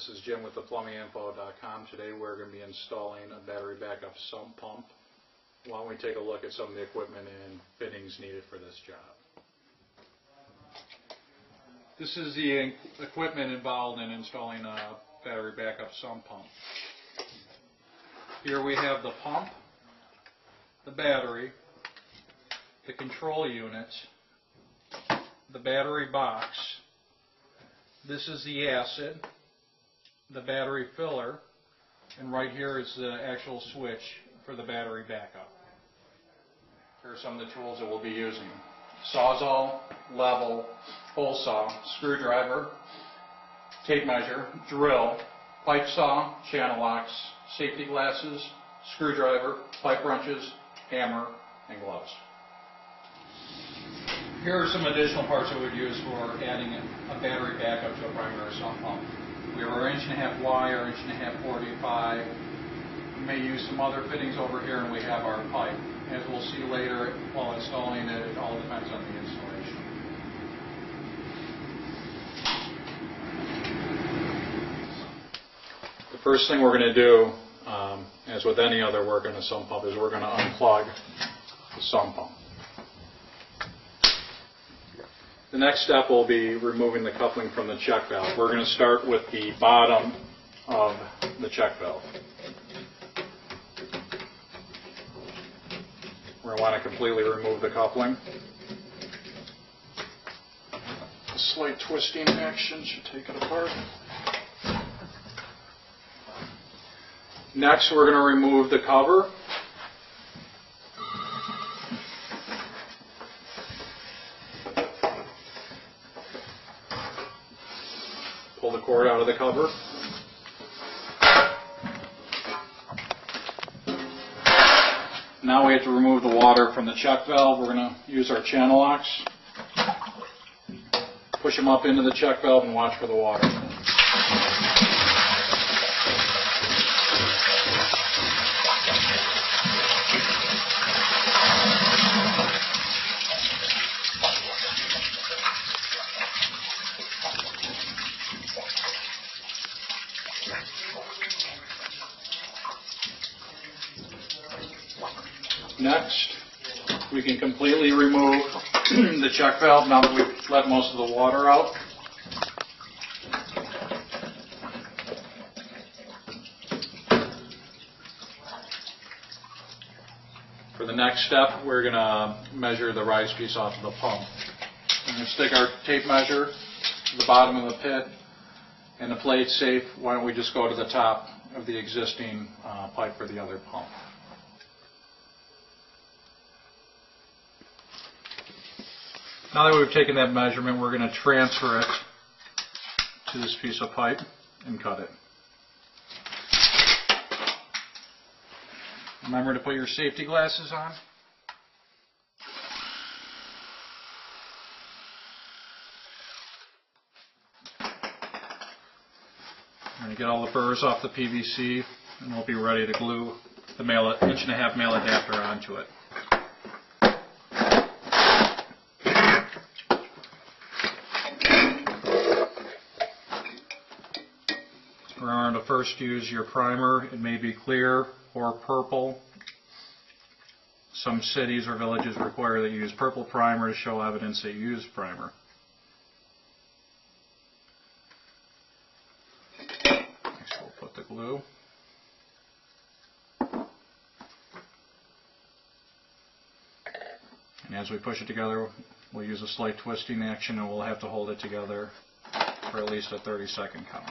This is Jim with theplumbinginfo.com. Today we're going to be installing a battery backup sump pump. Why don't we take a look at some of the equipment and fittings needed for this job. This is the equipment involved in installing a battery backup sump pump. Here we have the pump, the battery, the control units, the battery box. This is the acid, the battery filler, and right here is the actual switch for the battery backup. Here are some of the tools that we'll be using. Sawzall, level, hole saw, screwdriver, tape measure, drill, pipe saw, channel locks, safety glasses, screwdriver, pipe wrenches, hammer, and gloves. Here are some additional parts that we'd use for adding a battery backup to a primary sump pump. We have our inch and a half wye, inch and a half 45. We may use some other fittings over here, and we have our pipe. As we'll see later while installing it, it all depends on the installation. The first thing we're going to do, um, as with any other work on a sump pump, is we're going to unplug the sump pump. The next step will be removing the coupling from the check valve. We're going to start with the bottom of the check valve. We're going to want to completely remove the coupling. A slight twisting action should take it apart. Next, we're going to remove the cover. The cord out of the cover. Now we have to remove the water from the check valve. We're going to use our channel locks. Push them up into the check valve and watch for the water. Next, we can completely remove the check valve now that we've let most of the water out. For the next step, we're going to measure the rise piece off of the pump. We're going to stick our tape measure to the bottom of the pit and the plate's safe. Why don't we just go to the top of the existing uh, pipe for the other pump. Now that we've taken that measurement, we're going to transfer it to this piece of pipe and cut it. Remember to put your safety glasses on. I'm going to get all the burrs off the PVC and we'll be ready to glue the male, inch and a half male adapter onto it. Remember to first use your primer. It may be clear or purple. Some cities or villages require that you use purple primer to show evidence that you use primer. Next we'll put the glue. And as we push it together, we'll use a slight twisting action and we'll have to hold it together for at least a 30 second count.